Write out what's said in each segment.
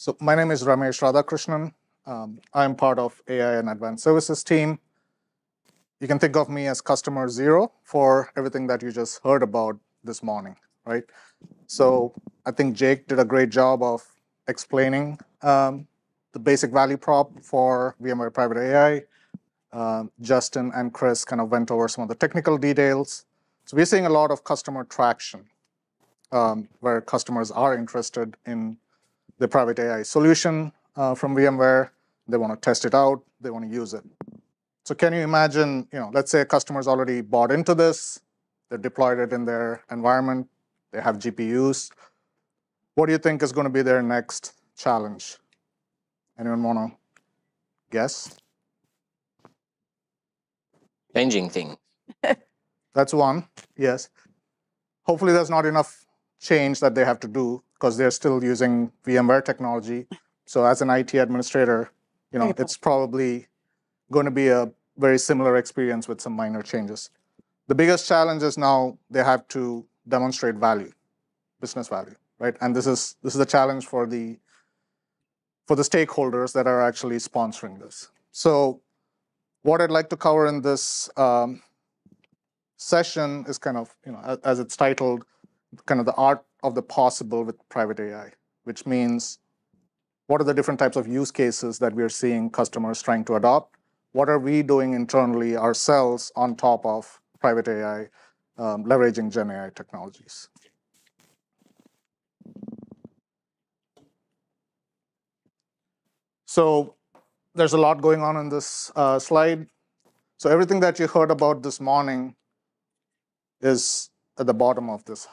So my name is Ramesh Radhakrishnan. Um, I'm part of AI and Advanced Services team. You can think of me as customer zero for everything that you just heard about this morning, right? So I think Jake did a great job of explaining um, the basic value prop for VMware Private AI. Um, Justin and Chris kind of went over some of the technical details. So we're seeing a lot of customer traction um, where customers are interested in the private AI solution uh, from VMware. They want to test it out. They want to use it. So can you imagine, you know, let's say a customer's already bought into this. They've deployed it in their environment. They have GPUs. What do you think is going to be their next challenge? Anyone want to guess? Changing things. That's one, yes. Hopefully there's not enough change that they have to do because they're still using VMware technology. So as an IT administrator, you know, it's probably going to be a very similar experience with some minor changes. The biggest challenge is now they have to demonstrate value, business value, right? And this is this is a challenge for the for the stakeholders that are actually sponsoring this. So what I'd like to cover in this um, session is kind of, you know, as, as it's titled, kind of the art of the possible with private AI, which means what are the different types of use cases that we're seeing customers trying to adopt? What are we doing internally ourselves on top of private AI, um, leveraging Gen AI technologies? So there's a lot going on in this uh, slide. So everything that you heard about this morning is at the bottom of this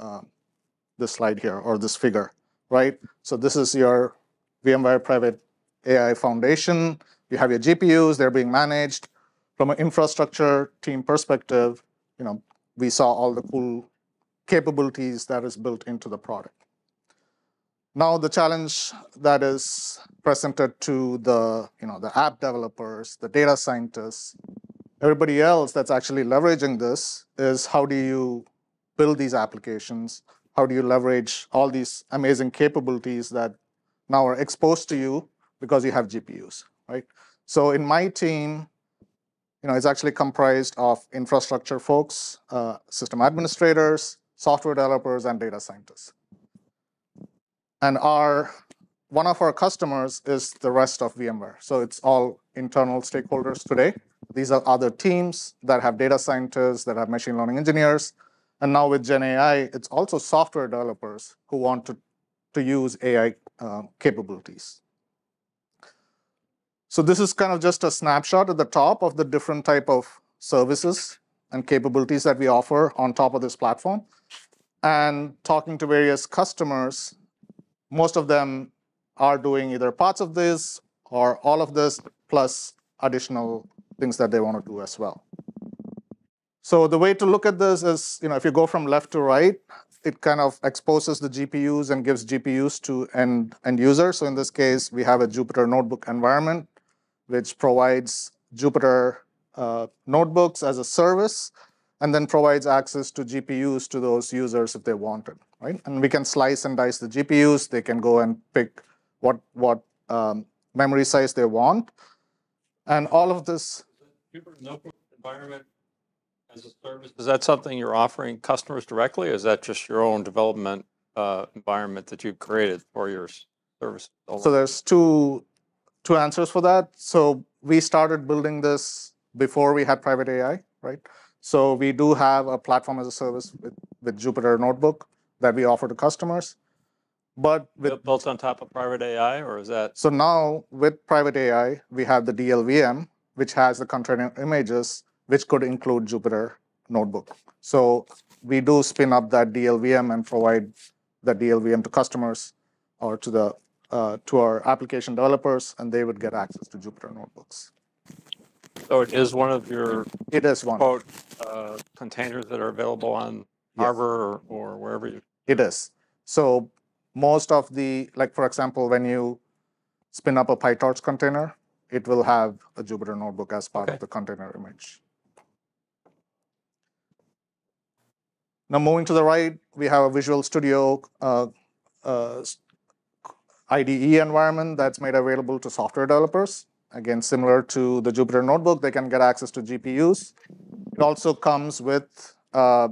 uh, this slide here or this figure, right? So this is your VMware Private AI Foundation. You have your GPUs, they're being managed. From an infrastructure team perspective, you know, we saw all the cool capabilities that is built into the product. Now the challenge that is presented to the, you know, the app developers, the data scientists, everybody else that's actually leveraging this is how do you build these applications? How do you leverage all these amazing capabilities that now are exposed to you because you have GPUs, right? So in my team, you know, it's actually comprised of infrastructure folks, uh, system administrators, software developers, and data scientists. And our one of our customers is the rest of VMware. So it's all internal stakeholders today. These are other teams that have data scientists, that have machine learning engineers, and now with Gen AI, it's also software developers who want to, to use AI uh, capabilities. So this is kind of just a snapshot at the top of the different type of services and capabilities that we offer on top of this platform. And talking to various customers, most of them are doing either parts of this or all of this, plus additional things that they want to do as well. So the way to look at this is, you know, if you go from left to right, it kind of exposes the GPUs and gives GPUs to end, end users. So in this case, we have a Jupyter notebook environment, which provides Jupyter uh, notebooks as a service, and then provides access to GPUs to those users if they wanted, right? And we can slice and dice the GPUs. They can go and pick what, what um, memory size they want. And all of this. Jupyter notebook environment as a service, is that something you're offering customers directly? Or is that just your own development uh, environment that you've created for your service? So there's two two answers for that. So we started building this before we had private AI, right? So we do have a platform as a service with, with Jupyter Notebook that we offer to customers. But with, built on top of private AI, or is that? So now with private AI, we have the DLVM, which has the container images which could include Jupyter Notebook. So we do spin up that DLVM and provide the DLVM to customers or to the uh, to our application developers, and they would get access to Jupyter Notebooks. So it is one of your it is one quote uh, containers that are available on yes. Harbor or, or wherever you. It is. So most of the like, for example, when you spin up a PyTorch container, it will have a Jupyter Notebook as part okay. of the container image. Now moving to the right, we have a Visual Studio uh, uh, IDE environment that's made available to software developers. Again, similar to the Jupyter Notebook, they can get access to GPUs. It also comes with uh,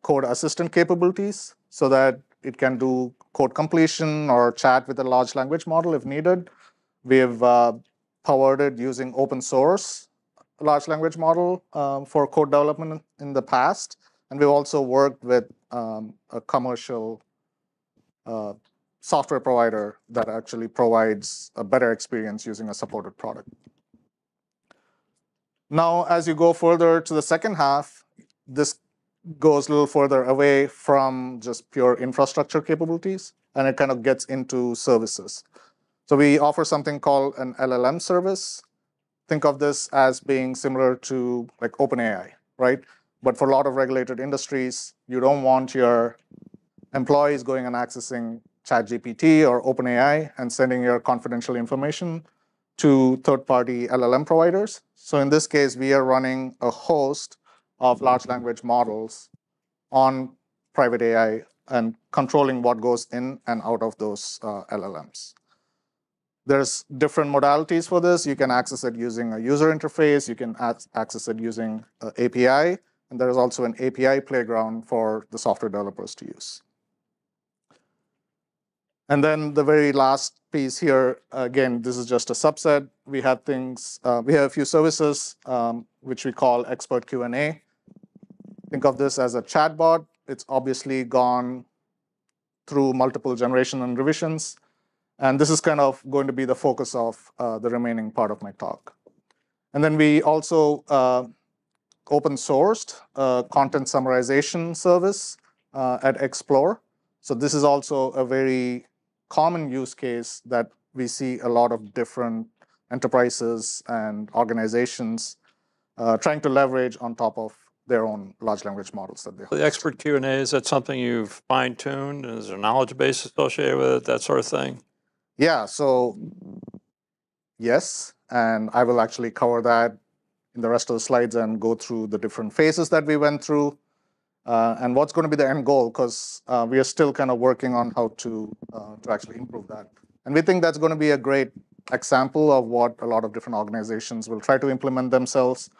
code assistant capabilities so that it can do code completion or chat with a large language model if needed. We've uh, powered it using open source large language model um, for code development in the past. And we've also worked with um, a commercial uh, software provider that actually provides a better experience using a supported product. Now, as you go further to the second half, this goes a little further away from just pure infrastructure capabilities, and it kind of gets into services. So we offer something called an LLM service. Think of this as being similar to like OpenAI, right? But for a lot of regulated industries, you don't want your employees going and accessing ChatGPT or OpenAI and sending your confidential information to third-party LLM providers. So in this case, we are running a host of large language models on private AI and controlling what goes in and out of those uh, LLMs. There's different modalities for this. You can access it using a user interface. You can access it using an API. And there is also an API playground for the software developers to use. And then the very last piece here, again, this is just a subset. We have things, uh, we have a few services, um, which we call Expert Q&A. Think of this as a chatbot. It's obviously gone through multiple generation and revisions. And this is kind of going to be the focus of uh, the remaining part of my talk. And then we also uh, open sourced a content summarization service uh, at Explore. So this is also a very common use case that we see a lot of different enterprises and organizations uh, trying to leverage on top of their own large language models that they have. The expert Q&A, is that something you've fine-tuned? Is there a knowledge base associated with it, that sort of thing? Yeah, so yes, and I will actually cover that in the rest of the slides and go through the different phases that we went through uh, and what's going to be the end goal, because uh, we are still kind of working on how to, uh, to actually improve that. And we think that's going to be a great example of what a lot of different organizations will try to implement themselves.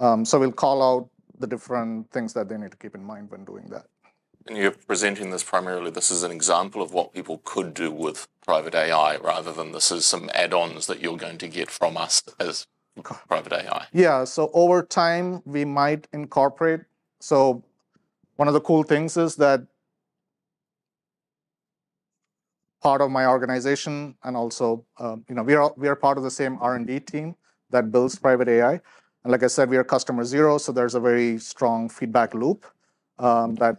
Um, so we'll call out the different things that they need to keep in mind when doing that. And you're presenting this primarily, this is an example of what people could do with private AI rather than this is some add-ons that you're going to get from us as private AI. Yeah, so over time, we might incorporate. So one of the cool things is that part of my organization and also, um, you know, we are, we are part of the same R&D team that builds private AI. And like I said, we are customer zero, so there's a very strong feedback loop um, that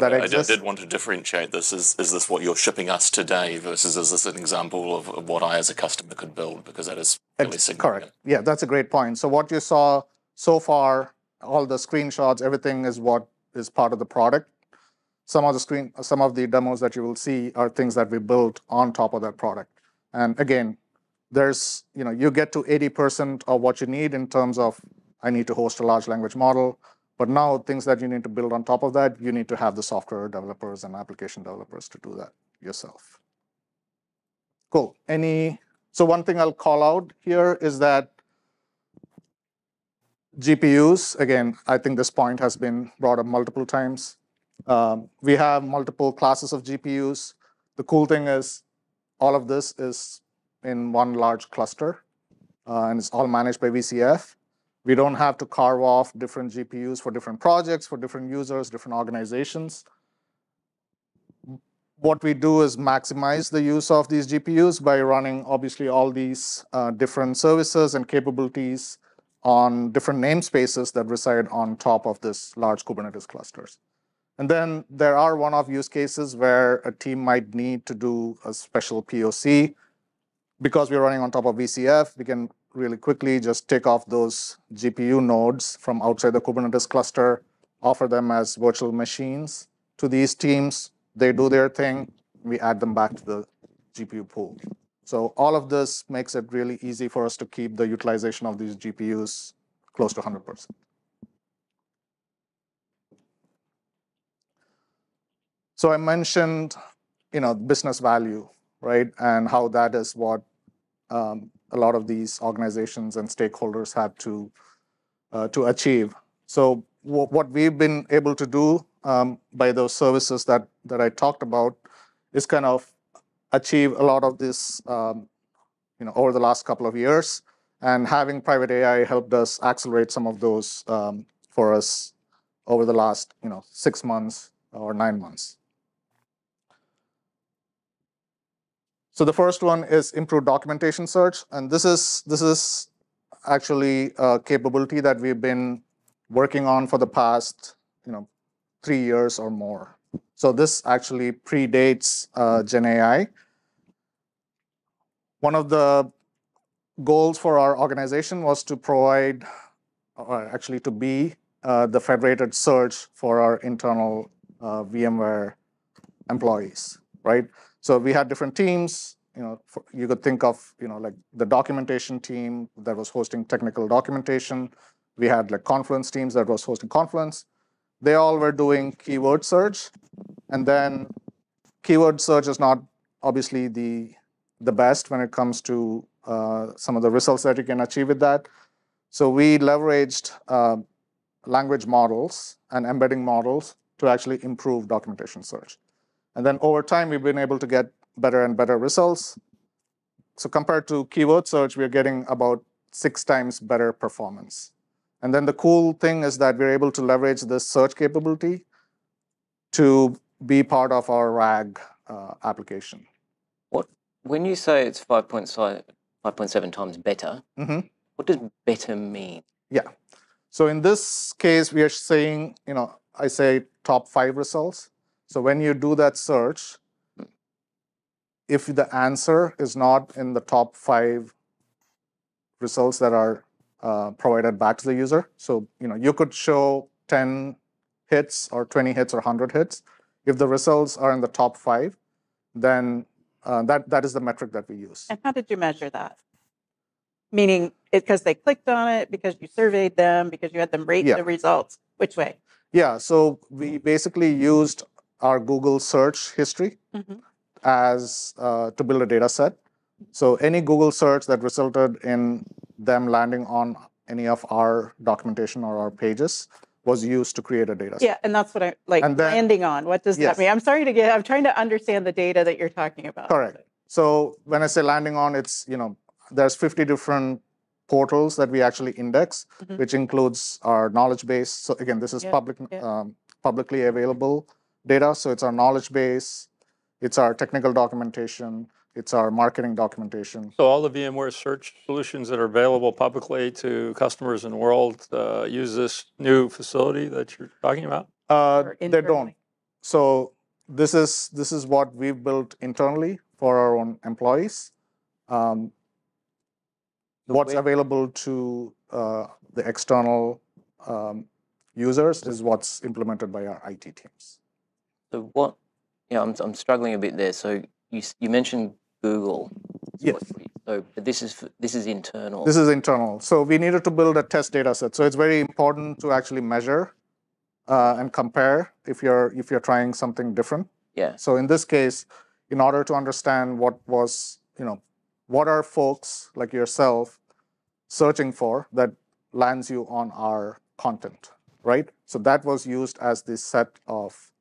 that I did, did, want to differentiate this. Is, is this what you're shipping us today versus is this an example of, of what I as a customer could build? Because that is really significant. Correct. Yeah, that's a great point. So what you saw so far, all the screenshots, everything is what is part of the product. Some of the screen, some of the demos that you will see are things that we built on top of that product. And again, there's, you know, you get to 80% of what you need in terms of I need to host a large language model. But now things that you need to build on top of that, you need to have the software developers and application developers to do that yourself. Cool. Any, so one thing I'll call out here is that GPUs, again, I think this point has been brought up multiple times. Um, we have multiple classes of GPUs. The cool thing is all of this is in one large cluster, uh, and it's all managed by VCF. We don't have to carve off different GPUs for different projects, for different users, different organizations. What we do is maximize the use of these GPUs by running, obviously, all these uh, different services and capabilities on different namespaces that reside on top of this large Kubernetes clusters. And then there are one-off use cases where a team might need to do a special POC. Because we're running on top of VCF, we can really quickly just take off those GPU nodes from outside the Kubernetes cluster, offer them as virtual machines to these teams. They do their thing. We add them back to the GPU pool. So all of this makes it really easy for us to keep the utilization of these GPUs close to 100%. So I mentioned, you know, business value. right? And how that is what um, a lot of these organizations and stakeholders had to uh, to achieve. So wh- what we've been able to do um, by those services that that I talked about is kind of achieve a lot of this, um, you know, over the last couple of years. And having private AI helped us accelerate some of those um, for us over the last, you know, six months or nine months. So the first one is improved documentation search, and this is this is actually a capability that we've been working on for the past, you know, three years or more. So this actually predates uh, Gen AI. One of the goals for our organization was to provide, or actually to be uh, the federated search for our internal uh, VMware employees, right? So we had different teams. You know, for, you could think of you know like the documentation team that was hosting technical documentation. We had like Confluence teams that was hosting Confluence. They all were doing keyword search, and then keyword search is not obviously the the best when it comes to uh, some of the results that you can achieve with that. So we leveraged uh, language models and embedding models to actually improve documentation search. And then over time, we've been able to get better and better results. So compared to keyword search, we're getting about six times better performance. And then the cool thing is that we're able to leverage this search capability to be part of our RAG uh, application. What when you say it's 5.7, 5.7 times better, Mhm. what does better mean? Yeah. So in this case, we are saying, you know, I say top five results. So when you do that search, if the answer is not in the top five results that are uh, provided back to the user, so you know you could show 10 hits or 20 hits or 100 hits. If the results are in the top five, then uh, that that is the metric that we use. And how did you measure that? Meaning, because they clicked on it, because you surveyed them, because you had them rate Yeah. the results. Which way? Yeah, so we basically used our Google search history Mhm. as uh, to build a data set. So any Google search that resulted in them landing on any of our documentation or our pages was used to create a data set. Yeah, and that's what I like And then- landing on. What does Yes. that mean? I'm sorry to get. I'm trying to understand the data that you're talking about. Correct. So when I say landing on, it's you know there's 50 different portals that we actually index, Mhm. which includes our knowledge base. So again, this is Yeah, public, yeah. um, publicly available data. So it's our knowledge base, it's our technical documentation, it's our marketing documentation. So all the VMware search solutions that are available publicly to customers in the world uh, use this new facility that you're talking about? Uh, they don't. So this is this is what we've built internally for our own employees. Um, what's available to uh, the external um, users is what's implemented by our IT teams. So what? Yeah, I'm I'm struggling a bit there. So you you mentioned Google. Yes. what So but this is this is internal. This is internal. So we needed to build a test data set. So it's very important to actually measure uh, and compare if you're if you're trying something different. yeah. So in this case, in order to understand what was, you know, what are folks like yourself searching for that lands you on our content, right? So that was used as the set of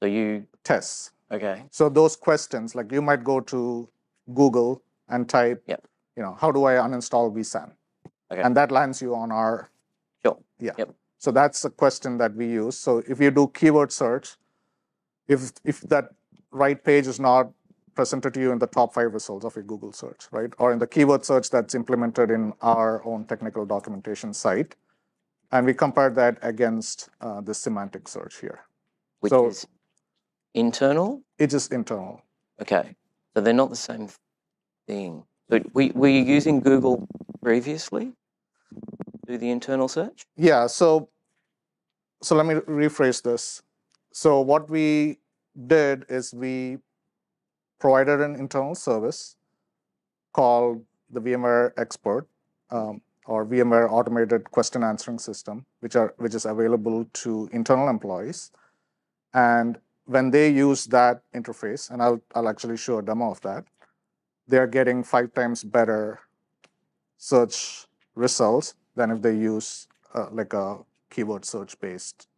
So you tests. okay? So those questions, like you might go to Google and type, Yep. you know, how do I uninstall vSAN? Okay. And that lands you on our Sure. yeah. Yep. So that's a question that we use. So if you do keyword search, if if that right page is not presented to you in the top five results of your Google search, right? Or in the keyword search that's implemented in our own technical documentation site. And we compare that against uh, the semantic search here. Which So- is internal. It's just internal. Okay. So they're not the same thing. So we were you using Google previously? to Do the internal search? Yeah, so so let me rephrase this. So what we did is we provided an internal service called the VMware Expert um, or VMware Automated Question Answering System, which are which is available to internal employees. And when they use that interface, and I'll, I'll actually show a demo of that, they're getting five times better search results than if they use uh, like a keyword search based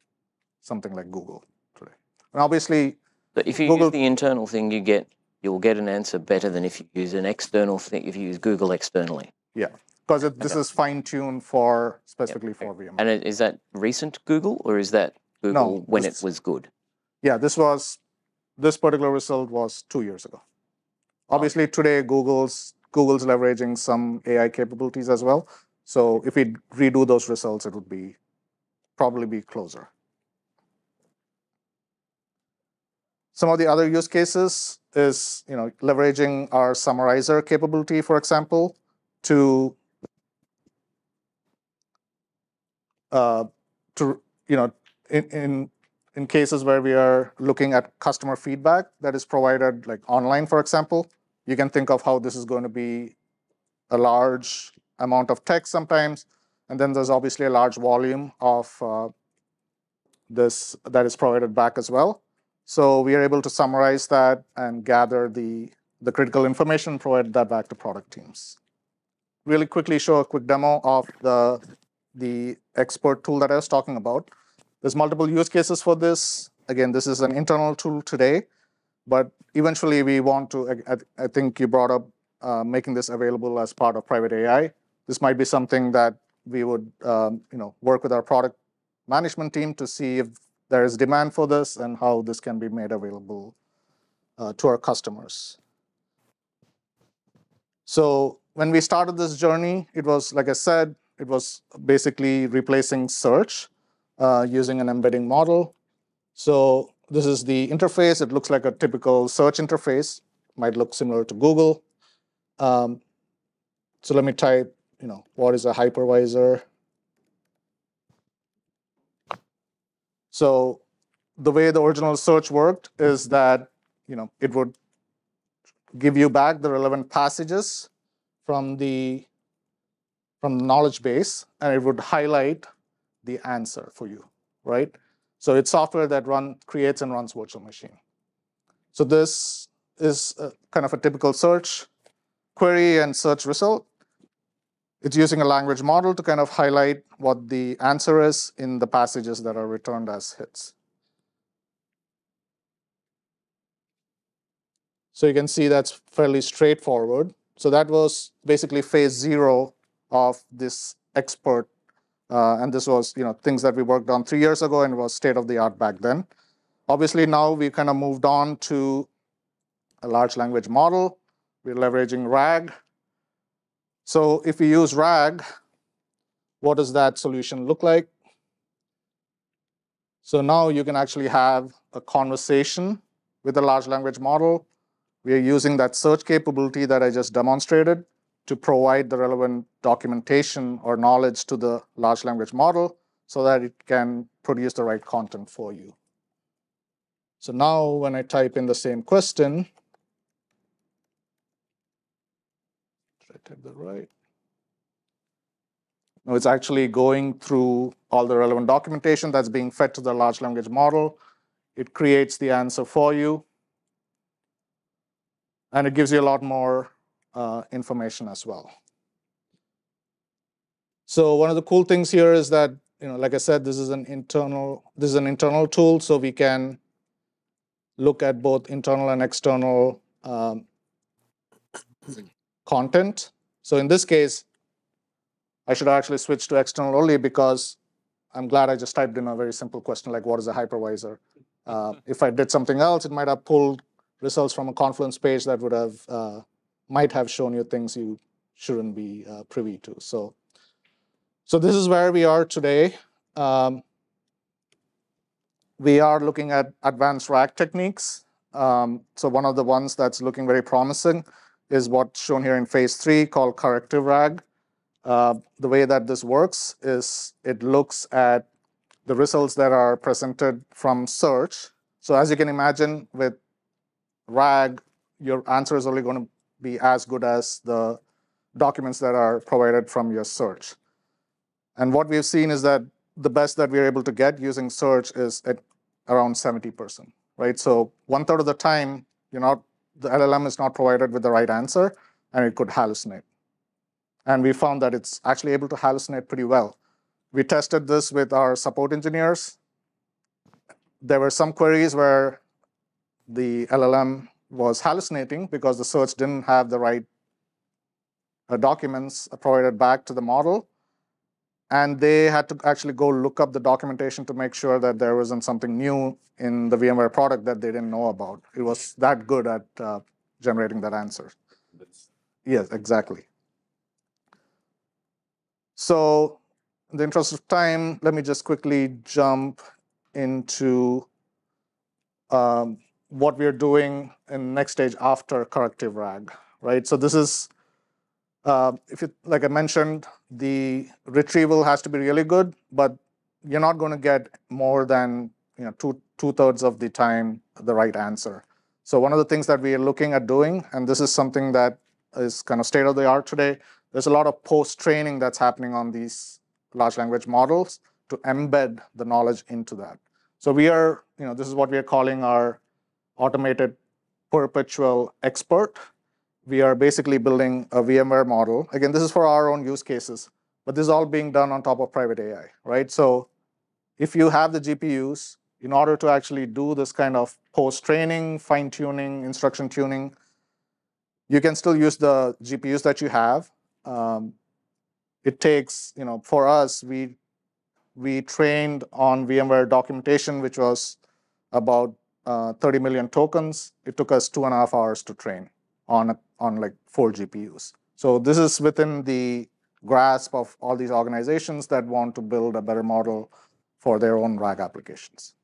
something like Google today. And obviously, So if you Google- use the internal thing, you get you'll get an answer better than if you use an external thing. If you use Google externally, yeah, because it, this is fine tuned for specifically for VMware. and is that recent Google or is that Google when it was good? Yeah, this was this particular result was two years ago. Obviously, today Google's Google's leveraging some AI capabilities as well. So if we redo those results, it would be probably be closer. Some of the other use cases is you know leveraging our summarizer capability, for example, to uh, to you know in, in in cases where we are looking at customer feedback that is provided like online, for example, you can think of how this is going to be a large amount of text sometimes, and then there's obviously a large volume of uh, this that is provided back as well. So we are able to summarize that and gather the, the critical information, provide that back to product teams. Really quickly show a quick demo of the, the expert tool that I was talking about. There's multiple use cases for this. Again, this is an internal tool today, but eventually we want to, I, I- think you brought up uh, making this available as part of private AI. This might be something that we would, um, you know, work with our product management team to see if there is demand for this and how this can be made available uh, to our customers. So when we started this journey, it was, like I said, it was basically replacing search uh, using an embedding model. So this is the interface. It looks like a typical search interface. Might look similar to Google. Um, so let me type, you know, what is a hypervisor? So the way the original search worked is that, you know, it would give you back the relevant passages from the from the knowledge base, and it would highlight the answer for you, right? So it's software that run creates and runs virtual machine. So this is a, kind of a typical search query and search result. It's using a language model to kind of highlight what the answer is in the passages that are returned as hits. So you can see that's fairly straightforward. So that was basically phase zero of this expert. Uh, and this was you know, things that we worked on three years ago and was state of the art back then. Obviously, now we kind of moved on to a large language model. We're leveraging RAG. So if we use RAG, what does that solution look like? So now you can actually have a conversation with a large language model. We are using that search capability that I just demonstrated to provide the relevant documentation or knowledge to the large language model so that it can produce the right content for you. So now when I type in the same question, did I type that right? No, it's actually going through all the relevant documentation that's being fed to the large language model. It creates the answer for you. And it gives you a lot more uh, information as well. So one of the cool things here is that, you know, like I said, this is an internal, this is an internal tool, so we can look at both internal and external um, content. So in this case, I should actually switch to external only because I'm glad I just typed in a very simple question like what is a hypervisor. Uh, if I did something else, it might have pulled results from a Confluence page that would have uh, might have shown you things you shouldn't be uh, privy to. So, so this is where we are today. Um, we are looking at advanced RAG techniques. Um, so one of the ones that's looking very promising is what's shown here in phase three called corrective RAG. Uh, the way that this works is it looks at the results that are presented from search. So as you can imagine with RAG, your answer is only going to be as good as the documents that are provided from your search. And what we've seen is that the best that we're able to get using search is at around 70%, right? So one third of the time, you're not the LLM is not provided with the right answer, and it could hallucinate. And we found that it's actually able to hallucinate pretty well. We tested this with our support engineers. There were some queries where the LLM was hallucinating because the search didn't have the right uh, documents provided back to the model. And they had to actually go look up the documentation to make sure that there wasn't something new in the VMware product that they didn't know about. It was that good at uh, generating that answer. Yes, exactly. So, in the interest of time, let me just quickly jump into um, what we're doing in next stage after corrective RAG, right? So this is, uh, if you like I mentioned, the retrieval has to be really good, but you're not going to get more than you know two two thirds of the time the right answer. So one of the things that we are looking at doing, and this is something that is kind of state of the art today, there's a lot of post training that's happening on these large language models to embed the knowledge into that. So we are, you know, this is what we are calling our automated perpetual expert. We are basically building a VMware model. Again, this is for our own use cases, but this is all being done on top of private AI, right? So if you have the GPUs, in order to actually do this kind of post-training, fine-tuning, instruction tuning, you can still use the GPUs that you have. Um, it takes, you know, for us, we we trained on VMware documentation, which was about uh, 30 million tokens. It took us two and a half hours to train on a, on like four GPUs. So this is within the grasp of all these organizations that want to build a better model for their own RAG applications.